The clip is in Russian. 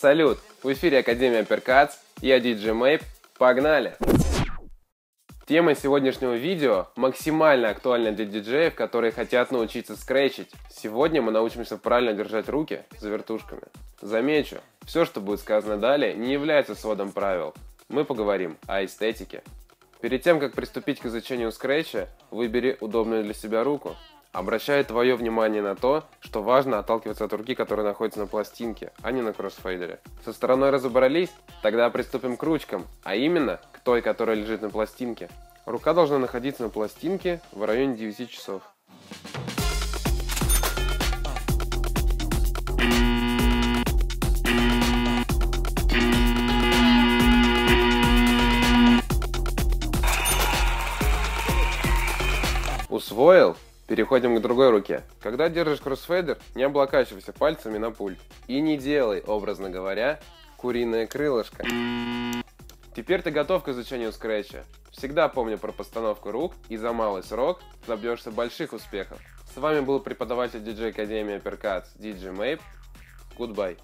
Салют! В эфире Академия Перкац, я DJ Мейп. Погнали! Тема сегодняшнего видео максимально актуальна для диджеев, которые хотят научиться скретчить. Сегодня мы научимся правильно держать руки за вертушками. Замечу, все, что будет сказано далее, не является сводом правил. Мы поговорим о эстетике. Перед тем, как приступить к изучению скретча, выбери удобную для себя руку. Обращаю твое внимание на то, что важно отталкиваться от руки, которая находится на пластинке, а не на кроссфейдере. Со стороной разобрались? Тогда приступим к ручкам, а именно к той, которая лежит на пластинке. Рука должна находиться на пластинке в районе 9 часов. Усвоил? Переходим к другой руке. Когда держишь кроссфейдер, не облокачивайся пальцами на пульт. И не делай, образно говоря, куриное крылышко. Теперь ты готов к изучению скретча. Всегда помни про постановку рук и за малый срок добьешься больших успехов. С вами был преподаватель диджей Академии Перкац, диджей Мейп. Goodbye.